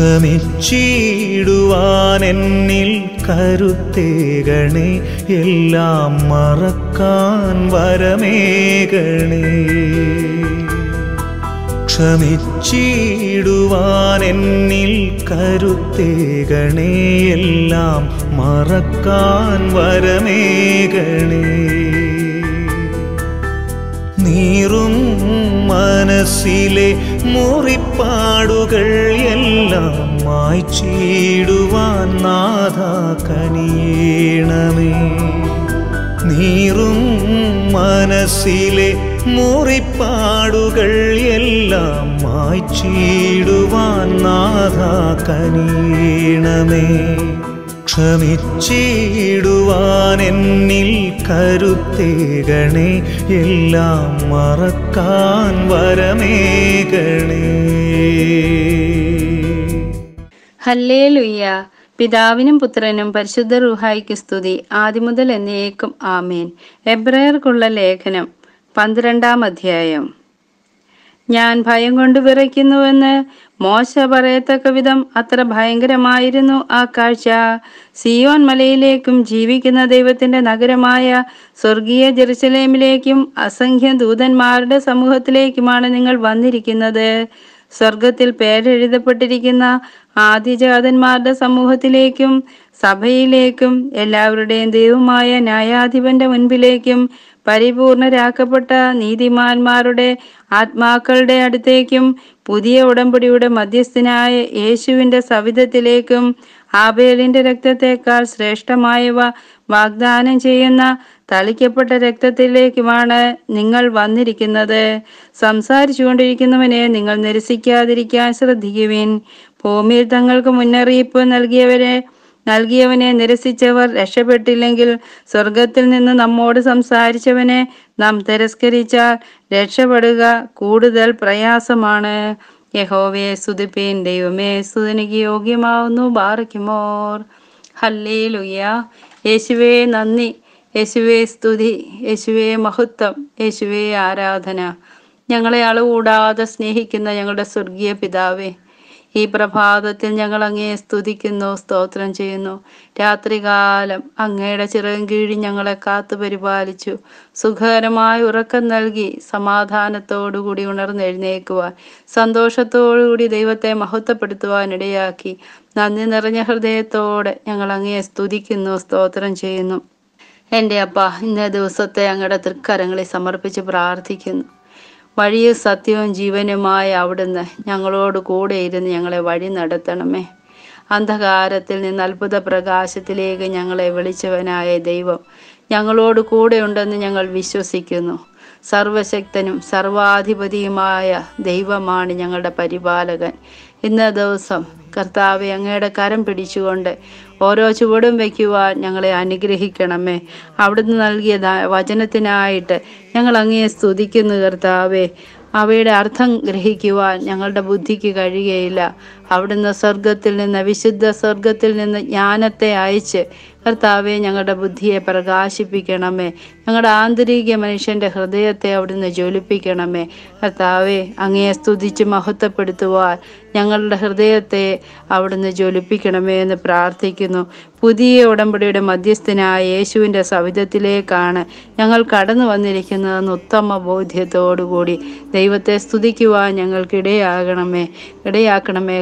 ക്ഷമിച്ചിടുവാൻ എന്നിൽ കരുത്തേകണേ എല്ലാം മറക്കാൻ വരമേകണേ. ക്ഷമിച്ചിടുവാൻ എന്നിൽ കരുത്തേകണേ എല്ലാം മറക്കാൻ വരമേകണേ. നീറും മനസ്സിലെ മുറിപ്പാടുകൾ എല്ലാം മായ്ച്ചിടുവാൻ നാഥ കനിയേണമേ. നീറും മനസ്സിലെ മുറിപ്പാടുകൾ എല്ലാം മായ്ച്ചിടുവാൻ നാഥ കനിയണമേ. ക്ഷമിച്ചിടുവാൻ എന്നിൽ കരുത്തേകണേ എല്ലാം മറക്കാൻ വരമേകണേ. ഹല്ലേലുയ്യ. പിതാവിനും പുത്രനും പരിശുദ്ധ റുഹായിക്ക് സ്തുതി. മുതൽ എന്നേക്കും ആമേൻ. എബ്രയർക്കുള്ള ലേഖനം പന്ത്രണ്ടാം അധ്യായം. ഞാൻ ഭയം കൊണ്ട് വിറയ്ക്കുന്നുവെന്ന് മോശ പറയത്തക്ക വിധം അത്ര ഭയങ്കരമായിരുന്നു ആ കാഴ്ച. സിയോൻ മലയിലേക്കും ജീവിക്കുന്ന ദൈവത്തിന്റെ നഗരമായ സ്വർഗീയ ജെറുസലേമിലേക്കും അസംഖ്യ ദൂതന്മാരുടെ സമൂഹത്തിലേക്കുമാണ് നിങ്ങൾ വന്നിരിക്കുന്നത്. സ്വർഗത്തിൽ പേരെഴുതപ്പെട്ടിരിക്കുന്ന ആദിജാതന്മാരുടെ സമൂഹത്തിലേക്കും സഭയിലേക്കും എല്ലാവരുടെയും ദൈവമായ ന്യായാധിപന്റെ മുൻപിലേക്കും പരിപൂർണരാക്കപ്പെട്ട നീതിമാന്മാരുടെ ആത്മാക്കളുടെ അടുത്തേക്കും പുതിയ ഉടമ്പടിയുടെ മധ്യസ്ഥനായ യേശുവിന്റെ സവിധത്തിലേക്കും ആബേലിന്റെ രക്തത്തെക്കാൾ ശ്രേഷ്ഠമായവ വാഗ്ദാനം ചെയ്യുന്ന തളിക്കപ്പെട്ട രക്തത്തിലേക്കുമാണ് നിങ്ങൾ വന്നിരിക്കുന്നത്. സംസാരിച്ചുകൊണ്ടിരിക്കുന്നവനെ നിങ്ങൾ നിരസിക്കാതിരിക്കാൻ ശ്രദ്ധിക്കുവിൻ. ഭൂമിയിൽ തങ്ങൾക്ക് മുന്നറിയിപ്പ് നൽകിയവരെ നൽകിയവനെ നിരസിച്ചവർ രക്ഷപ്പെട്ടില്ലെങ്കിൽ സ്വർഗത്തിൽ നിന്ന് നമ്മോട് സംസാരിച്ചവനെ നാം തിരസ്കരിച്ചാൽ രക്ഷപ്പെടുക കൂടുതൽ പ്രയാസമാണ്. യഹോവയെ സ്തുതിപ്പീൻ. ദൈവമേ സുതനിക്ക് യോഗ്യമാവുന്നു. ബാറയ്ക്കുമോർ ഹല്ലേ ലുയ്യ യേശുവേ നന്ദി. യേശുവേ സ്തുതി. യേശുവേ മഹത്വം. യേശുവേ ആരാധന. ഞങ്ങളെ അളവുകൂടാതെ സ്നേഹിക്കുന്ന ഞങ്ങളുടെ സ്വർഗീയ പിതാവേ ഈ പ്രഭാതത്തിൽ ഞങ്ങൾ അങ്ങയെ സ്തുതിക്കുന്നു സ്തോത്രം ചെയ്യുന്നു. രാത്രികാലം അങ്ങയുടെ ചിറകും കീഴി ഞങ്ങളെ കാത്തു പരിപാലിച്ചു. സുഖകരമായ ഉറക്കം നൽകി സമാധാനത്തോടുകൂടി ഉണർന്നെഴുന്നേക്കുവാൻ സന്തോഷത്തോടുകൂടി ദൈവത്തെ മഹത്വപ്പെടുത്തുവാൻ ഇടയാക്കി. നന്ദി നിറഞ്ഞ ഹൃദയത്തോടെ ഞങ്ങൾ അങ്ങയെ സ്തുതിക്കുന്നു സ്തോത്രം ചെയ്യുന്നു. എന്റെ അപ്പ ഇന്നേ ദിവസത്തെ അങ്ങയുടെ തൃക്കരങ്ങളിൽ സമർപ്പിച്ച് പ്രാർത്ഥിക്കുന്നു. വഴിയും സത്യവും ജീവനുമായ അവിടുന്ന് ഞങ്ങളോട് കൂടെ ഇരുന്ന് ഞങ്ങളെ വഴി നടത്തണമേ. അന്ധകാരത്തിൽ നിന്ന് അത്ഭുത പ്രകാശത്തിലേക്ക് ഞങ്ങളെ വിളിച്ചവനായ ദൈവം ഞങ്ങളോട് കൂടെ ഉണ്ടെന്ന് ഞങ്ങൾ വിശ്വസിക്കുന്നു. സർവശക്തനും സർവാധിപതിയുമായ ദൈവമാണ് ഞങ്ങളുടെ പരിപാലകൻ. ഇന്ന ദിവസം കർത്താവെ അങ്ങയുടെ കരം പിടിച്ചുകൊണ്ട് ഓരോ ചുവടും വയ്ക്കുവാൻ ഞങ്ങളെ അനുഗ്രഹിക്കണമേ. അവിടുന്ന് നൽകിയ വചനത്തിനായിട്ട് ഞങ്ങൾ അങ്ങയെ സ്തുതിക്കുന്നു കർത്താവേ. അവയുടെ അർത്ഥം ഗ്രഹിക്കുവാൻ ഞങ്ങളുടെ ബുദ്ധിക്ക് കഴിയുകയില്ല അവിടുന്ന് സ്വർഗത്തിൽ നിന്ന് വിശുദ്ധ സ്വർഗത്തിൽ നിന്ന് ജ്ഞാനത്തെ അയച്ച് കർത്താവെ ഞങ്ങളുടെ ബുദ്ധിയെ പ്രകാശിപ്പിക്കണമേ. ഞങ്ങളുടെ ആന്തരിക മനുഷ്യന്റെ ഹൃദയത്തെ അവിടുന്ന് ജ്വലിപ്പിക്കണമേ. കർത്താവെ അങ്ങയെ സ്തുതിച്ച് മഹത്വപ്പെടുത്തുവാൻ ഞങ്ങളുടെ ഹൃദയത്തെ അവിടുന്ന് ജ്വലിപ്പിക്കണമേ എന്ന് പ്രാർത്ഥിക്കുന്നു. പുതിയ ഉടമ്പടിയുടെ മധ്യസ്ഥനായ യേശുവിന്റെ സവിധത്തിലേക്കാണ് ഞങ്ങൾ കടന്നു വന്നിരിക്കുന്നതെന്ന് ഉത്തമ ബോധ്യത്തോടുകൂടി. ദൈവത്തെ സ്തുതിക്കുവാൻ ഞങ്ങൾക്ക് ഇടയാകണമേ ഇടയാക്കണമേ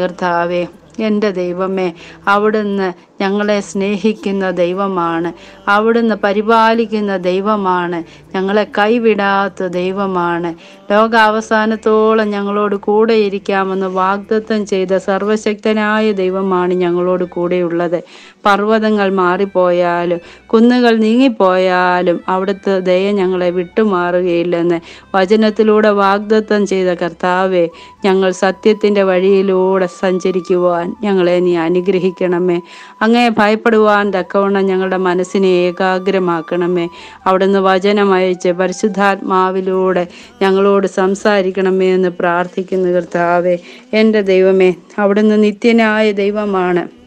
എന്റെ ദൈവമേ അവിടുന്ന് ഞങ്ങളെ സ്നേഹിക്കുന്ന ദൈവമാണ്. അവിടുന്ന് പരിപാലിക്കുന്ന ദൈവമാണ്. ഞങ്ങളെ കൈവിടാത്ത ദൈവമാണ്. ലോകാവസാനത്തോളം ഞങ്ങളോട് കൂടെ ഇരിക്കാമെന്ന് വാഗ്ദത്തം ചെയ്ത സർവശക്തനായ ദൈവമാണ് ഞങ്ങളോട് കൂടെയുള്ളത്. പർവതങ്ങൾ മാറിപ്പോയാലും കുന്നുകൾ നീങ്ങിപ്പോയാലും അവിടുത്തെ ദയ ഞങ്ങളെ വിട്ടുമാറുകയില്ലെന്ന് വചനത്തിലൂടെ വാഗ്ദത്തം ചെയ്ത കർത്താവെ ഞങ്ങൾ സത്യത്തിന്റെ വഴിയിലൂടെ സഞ്ചരിക്കുവാൻ ഞങ്ങളെ നീ അനുഗ്രഹിക്കണമേ. അങ്ങേ ഭയപ്പെടുവാൻ തക്കവണ്ണം ഞങ്ങളുടെ മനസ്സിനെ ഏകാഗ്രമാക്കണമേ. അവിടുന്ന് വചനം അയച്ച് പരിശുദ്ധാത്മാവിലൂടെ ഞങ്ങളോട് സംസാരിക്കണമേ എന്ന് പ്രാർത്ഥിക്കുന്നു കർത്താവേ. എന്റെ ദൈവമേ അവിടുന്ന് നിത്യനായ ദൈവമാണ്.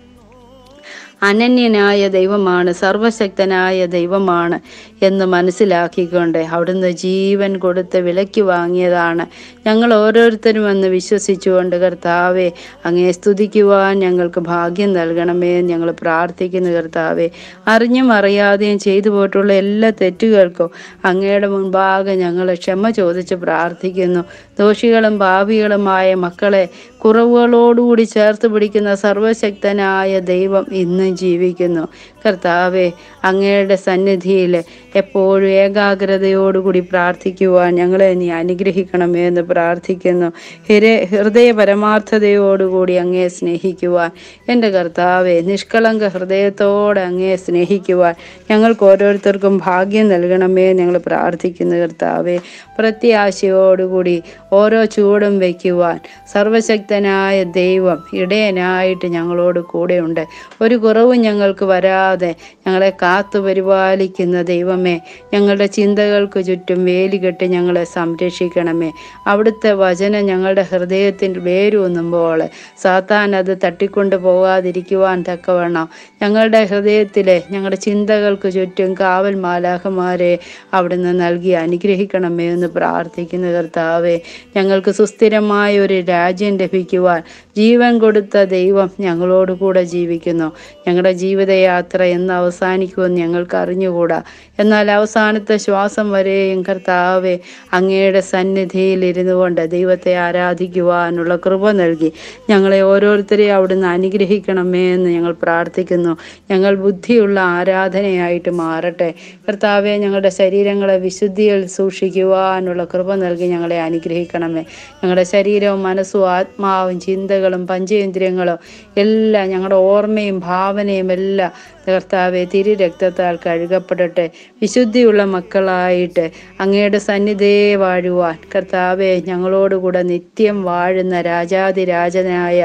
അനന്യനായ ദൈവമാണ് സർവശക്തനായ ദൈവമാണ് എന്ന് മനസ്സിലാക്കിക്കൊണ്ട് അവിടുന്ന് ജീവൻ കൊടുത്ത് വിലയ്ക്ക് വാങ്ങിയതാണ്. ഞങ്ങൾ ഓരോരുത്തരും എന്ന് വിശ്വസിച്ചുകൊണ്ട് കർത്താവെ അങ്ങേ സ്തുതിക്കുവാൻ ഞങ്ങൾക്ക് ഭാഗ്യം നൽകണമേ എന്ന് ഞങ്ങൾ പ്രാർത്ഥിക്കുന്നു കർത്താവെ. അറിഞ്ഞും അറിയാതെയും ചെയ്തു പോയിട്ടുള്ള എല്ലാ തെറ്റുകൾക്കും അങ്ങയുടെ മുൻപാകെ ഞങ്ങൾ ക്ഷമ ചോദിച്ച് പ്രാർത്ഥിക്കുന്നു. ദോഷികളും ഭാവികളുമായ മക്കളെ കുറവുകളോടുകൂടി ചേർത്ത് പിടിക്കുന്ന സർവശക്തനായ ദൈവം ഇന്നും ജീവിക്കുന്നു. കർത്താവെ അങ്ങയുടെ സന്നിധിയിൽ എപ്പോഴും ഏകാഗ്രതയോടുകൂടി പ്രാർത്ഥിക്കുവാൻ ഞങ്ങളെ നീ അനുഗ്രഹിക്കണമേ എന്ന് പ്രാർത്ഥിക്കുന്നു. ഹിര ഹൃദയ പരമാർത്ഥതയോടുകൂടി അങ്ങയെ സ്നേഹിക്കുവാൻ. എന്റെ കർത്താവെ നിഷ്കളങ്ക ഹൃദയത്തോടെ അങ്ങയെ സ്നേഹിക്കുവാൻ ഞങ്ങൾക്ക് ഓരോരുത്തർക്കും ഭാഗ്യം നൽകണമേ ഞങ്ങൾ പ്രാർത്ഥിക്കുന്നു കർത്താവെ. പ്രത്യാശയോടുകൂടി ഓരോ ചൂടും വയ്ക്കുവാൻ സർവശക്തനായ ദൈവം ഇടയനായിട്ട് ഞങ്ങളോട് കൂടെയുണ്ട്. ഒരു കുറവും ഞങ്ങൾക്ക് വരാതെ ഞങ്ങളെ കാത്തു പരിപാലിക്കുന്ന ദൈവമേ ഞങ്ങളുടെ ചിന്തകൾക്ക് ചുറ്റും വേലികെട്ട് ഞങ്ങളെ സംരക്ഷിക്കണമേ. അവിടുത്തെ വചനം ഞങ്ങളുടെ ഹൃദയത്തിൽ വേരൂന്നുമ്പോൾ സാത്താൻ അത് തട്ടിക്കൊണ്ട് പോകാതിരിക്കുവാൻ തക്കവണ്ണം ഞങ്ങളുടെ ഹൃദയത്തിലെ ഞങ്ങളുടെ ചിന്തകൾക്ക് ചുറ്റും കാവൽ മാലാഹമാരെ അവിടുന്ന് നൽകി അനുഗ്രഹിക്കണമേ എന്ന് പ്രാർത്ഥിക്കുന്ന കർത്താവേ ഞങ്ങൾക്ക് സുസ്ഥിരമായ ഒരു രാജ്യം ലഭിക്കുവാൻ ജീവൻ കൊടുത്ത ദൈവം ഞങ്ങളോട് കൂടെ ജീവിക്കുന്നു. ഞങ്ങളുടെ ജീവിതയാത്ര എന്ന് അവസാനിക്കുമെന്ന് ഞങ്ങൾക്ക് അറിഞ്ഞുകൂടാ. എന്നാൽ അവസാനത്തെ ശ്വാസം വരെയും കർത്താവെ അങ്ങയുടെ സന്നിധിയിൽ ഇരുന്നു കൊണ്ട് ദൈവത്തെ ആരാധിക്കുവാനുള്ള കൃപ നൽകി. ഞങ്ങളെ ഓരോരുത്തരെയും അവിടുന്ന് അനുഗ്രഹിക്കണമേ എന്ന് ഞങ്ങൾ പ്രാർത്ഥിക്കുന്നു. ഞങ്ങൾ ബുദ്ധിയുള്ള ആരാധനയായിട്ട് മാറട്ടെ. കർത്താവെ ഞങ്ങളുടെ ശരീരങ്ങളെ വിശുദ്ധിയിൽ സൂക്ഷിക്കുവാനുള്ള കൃപ നൽകി ഞങ്ങളെ അനുഗ്രഹിക്കണമേ. ഞങ്ങളുടെ ശരീരവും മനസ്സും ആത്മാവും ചിന്തകളും പഞ്ചേന്ദ്രിയങ്ങളും എല്ലാം ഞങ്ങളുടെ ഓർമ്മയും ഭാവനയും എല്ലാം കർത്താവെ തിരു രക്തത്താൽ കഴുകപ്പെടട്ടെ. വിശുദ്ധിയുള്ള മക്കളായിട്ട് അങ്ങയുടെ സന്നിധിയെ വാഴുവാൻ. കർത്താവെ ഞങ്ങളോടുകൂടെ നിത്യം വാഴുന്ന രാജാതിരാജനായ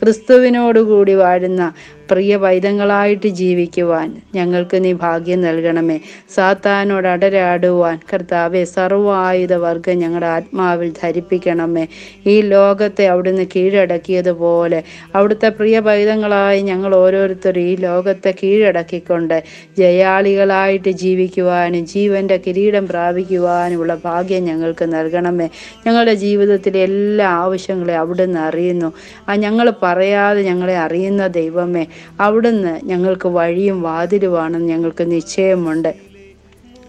ക്രിസ്തുവിനോടുകൂടി വാഴുന്ന പ്രിയ വൈദങ്ങളായിട്ട് ജീവിക്കുവാൻ ഞങ്ങൾക്ക് നീ ഭാഗ്യം നൽകണമേ. സാത്താനോട് അടരാടുവാൻ കർത്താവെ സർവായുധ വർഗം ഞങ്ങളുടെ ആത്മാവിൽ ധരിപ്പിക്കണമേ. ഈ ലോകത്തെ അവിടുന്ന് കീഴടക്കിയതുപോലെ അവിടുത്തെ പ്രിയ വൈദങ്ങളായി ഞങ്ങൾ ഓരോരുത്തരും ഈ ലോകത്തെ കീഴടക്കിക്കൊണ്ട് ജയാളികളായിട്ട് ജീവിക്കുവാനും ജീവന്റെ കിരീടം പ്രാപിക്കുവാനുമുള്ള ഭാഗ്യം ഞങ്ങൾക്ക് നൽകണമേ. ഞങ്ങളുടെ ജീവിതത്തിലെ എല്ലാ ആവശ്യങ്ങളെ അവിടുന്ന് അറിയുന്നു. ആ ഞങ്ങൾ പറയാതെ ഞങ്ങളെ അറിയുന്ന ദൈവമേ അവിടുന്ന് ഞങ്ങൾക്ക് വഴിയും വാതിലുമാണെന്ന് ഞങ്ങൾക്ക് നിശ്ചയമുണ്ട്.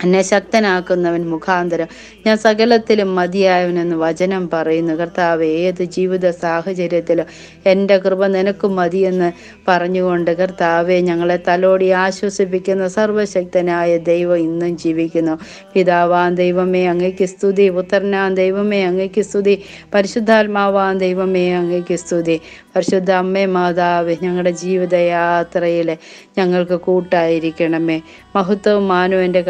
എന്നെ ശക്തനാക്കുന്നവൻ മുഖാന്തരം. ഞാൻ സകലത്തിലും മതിയായവനെന്ന് വചനം പറയുന്നു. കർത്താവ് ഏത് ജീവിത സാഹചര്യത്തിലും എന്റെ കൃപ നിനക്ക് മതിയെന്ന് പറഞ്ഞുകൊണ്ട് കർത്താവെ ഞങ്ങളെ തലോടി ആശ്വസിപ്പിക്കുന്ന സർവശക്തനായ ദൈവം ഇന്നും ജീവിക്കുന്നു. പിതാവാൻ ദൈവമേ അങ്ങയ്ക്ക് സ്തുതി. പുത്രനാൻ ദൈവമേ അങ്ങയ്ക്ക് സ്തുതി. പരിശുദ്ധാത്മാവാൻ ദൈവമേ അങ്ങയ്ക്ക് സ്തുതി. പരിശുദ്ധ അമ്മേ മാതാവ് ഞങ്ങളുടെ ജീവിതയാത്രയിൽ ഞങ്ങൾക്ക് കൂട്ടായിരിക്കണമേ. മഹത്വവും മാനവന്റെ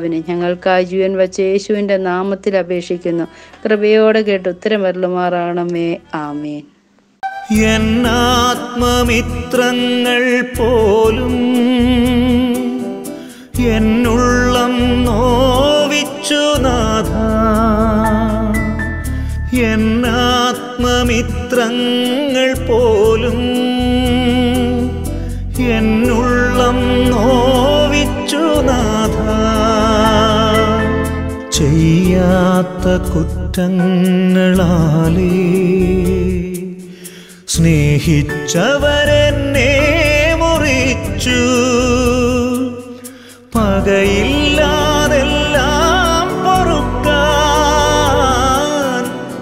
കർത്താവിന് ഞങ്ങൾക്കായി ജീവൻ വച്ച യേശുവിന്റെ നാമത്തിൽ അപേക്ഷിക്കുന്നു. കൃപയോടെ കേട്ട് ഉത്തരം വരളുമാറാണമേ ആമേൻ എന്നാത്മമിത്രങ്ങൾ പോലും എന്നുള്ളം ചെയ്യാത്ത കുറ്റങ്ങളാലേ. സ്നേഹിച്ചവരെന്നെ മുറിച്ചു. പകയില്ലാതെല്ലാം പൊറുക്കാൻ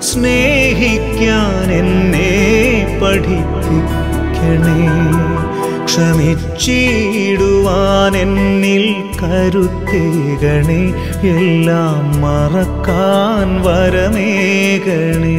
സ്നേഹിക്കാൻ എന്നെ പഠിപ്പിക്കണേ. ക്ഷമിച്ചിടുവാൻ എന്നിൽ കരുത്തേകണേ എല്ലാം മറക്കാൻ വരമേകണേ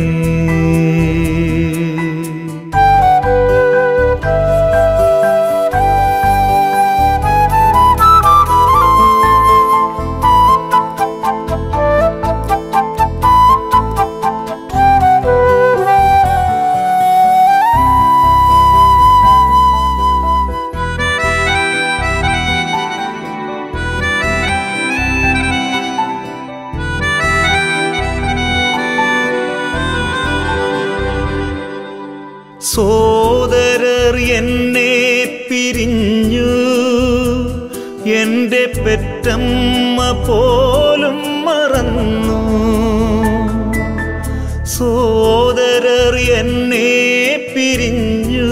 എന്റെ പെറ്റമ്മ പോലും മറന്നു. സോദരർ എന്നെ പിരിഞ്ഞു.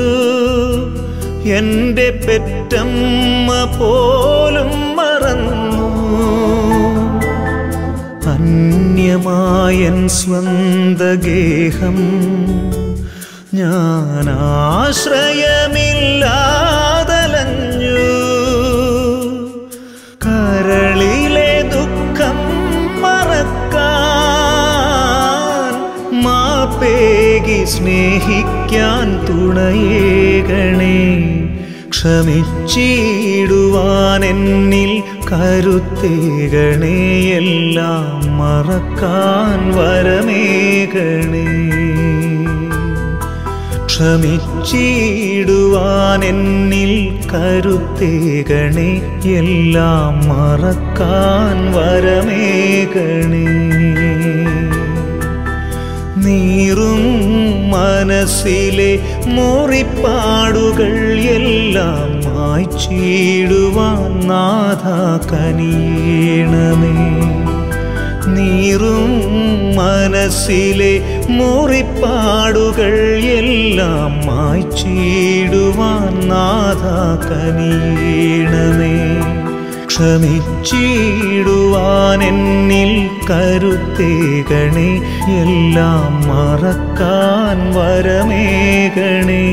എന്റെ പെറ്റമ്മ പോലും മറന്നു. അന്യമായൻ സ്വന്തഗേഹം ഞാൻ ആശ്രയമില്ലാതലഞ്ഞു കരളിലെ ദുഃഖം മറക്കാൻ മാപ്പേകി സ്നേഹിക്കാൻ തുണയേകണേ. ക്ഷമിച്ചിടുവാൻ എന്നിൽ കരുത്തേകണേ. എല്ലാം മറക്കാൻ വരമേകണേ. ക്ഷമിച്ചിടുവാൻ എന്നിൽ കരുത്തേകണേ എല്ലാം മറക്കാൻ വരമേകണേ നീറും മനസ്സിലെ മുറിപ്പാടുകൾ എല്ലാം മായ്ച്ചിടുവാൻ നാഥ കനിയണമേ. നീറും മനസ്സിലെ മുറിപ്പാടുകൾ എല്ലാം മായ്ച്ചിടുവാൻ നാഥ കനിയണമേ. ക്ഷമിച്ചിടുവാൻ എന്നിൽ കരുത്തേകണേ എല്ലാം മറക്കാൻ വരമേകണേ